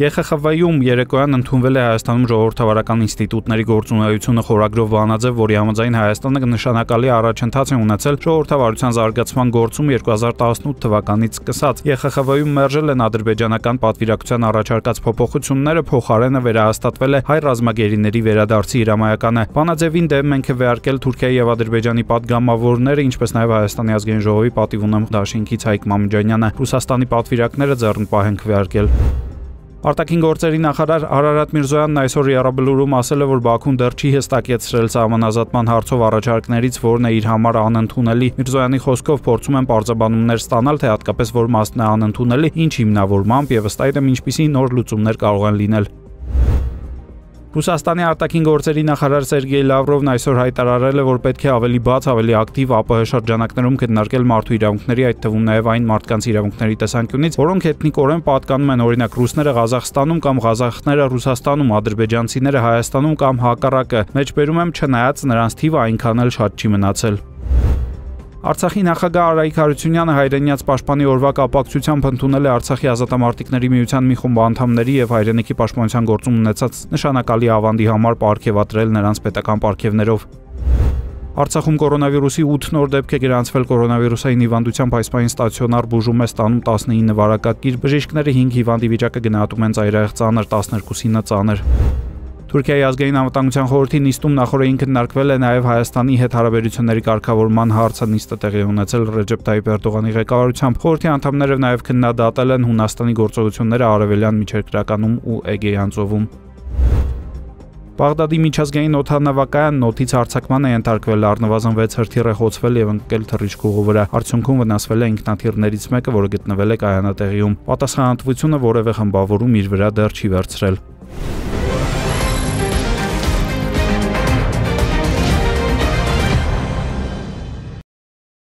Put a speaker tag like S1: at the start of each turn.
S1: ԵԽԽՎ-ում երեկոյան ընդունվել է Հայաստանում ժողովրդավարական ինստիտուտների գործունեությունը խորագրով բանաձև, որի համաձայն Հայաստանը նշանակալի առաջընթաց է ունեցել ժողովրդավարության զարգացման գործում 2018 թվականից սկսած։ ԵԽԽՎ-ում մերժել են ադրբեջանական պատվիրակության առաջարկած փոփոխությունները, փոխարենը վերահաստատվել է հայ ռազմագերիների վերադարձի իրամայականը։ Բանաձևին դեմ մենք է վերարկել Թուրքիայի եւ Ադրբեջանի падգամավորները, ինչպես նաեւ Հայաստանի ազգային ժողովի պատիվ ունեմ Դաշինքից Հայկ Մամիջանյանը։ Ռուսաստանի պատվիրակները ձեռնպահ են քվեարկել։ Արտաքին գործերի նախարար Արարատ Միրզոյանն այսօր Եռաբլուրում ասել է, որ Բաքուն դեռ չի հստակեցրել սահմանազատման հարցով առաջարկներից, որն է իր համար անընդունելի։ Միրզոյանի խոսքով փորձում են բարձաբանումներ ստանալ, թե հատկապես որ մասն է անընդունելի, ինչ հիմնավորմամբ եւ ըստ այդմ ինչպիսի նոր լուծումներ կարող են լինել։ Ռուսաստանի արտաքին գործերի նախարար Սերգեյ Լավրովն այսօր հայտարարել է, որ պետք է ավելի բաց, ավելի ակտիվ ԱՊՀ շրջանակներում քննարկել մարդու իրավունքների, այդ թվում նաև այն մարդկանց իրավունքների տեսանկյունից, որոնք էթնիկորեն պատկանում են օրինակ ռուսները Ղազախստանում կամ ղազախները Ռուսաստանում, ադրբեջանցիները Հայաստանում կամ հակառակը։ Մեջբերում եմ չնայած նրանց թիվը այնքան էլ շատ չի մնացել։ Արցախի նախագահ Արայիկ Հարությունյանը հայրենիաց պաշտպանի օրվա կապակցությամբ ընդունել է Արցախի ազատամարտիկների միության մի խումբ անդամների եւ հայրենիքի պաշտպանության գործում ունեցած նշանակալի ավանդի համար ապարգևատրել նրանց պետական ապարգևներով։ Արցախում կորոնավիրուսի 8 նոր դեպք է գրանցվել կորոնավիրուսային հիվանդությամբ այսպայն ստացիոնար բուժում է ստանում 19 վարակակիր, բժիշկները 5 հիվանդի վիճակը գնահատում են ծայրահեղ ծանր, 12-ինը ծանր։ Թուրքիայի ազգային անվտանգության խորհրդի նիստում նախորդին քննարկվել է նաև Հայաստանի հետ հարաբերությունների կարգավորման հարցը նիստը տեղի ունեցել Ռեջեփ Թայիպ Էրդողանի ղեկավարությամբ։ Խորհրդի անդամները նաև քննադատել են Հունաստանի գործողությունները Արևելյան միջերկրականում ու Էգեյան ծովում։ Բաղդադի միջազգային օթանավակայանն օթից հարձակման է ենթարկվել, առնվազն 6 հրթիռ է խոցվել եւ ընկել թռիչքուղու վրա։ Արդյունքում վնասվել է ինքնաթիռներից մեկը, որը գտնվել է կայանատեղիում։ Պատասխանատվությունը որևէ խմբավորում իր վրա դեռ չի վերցրել։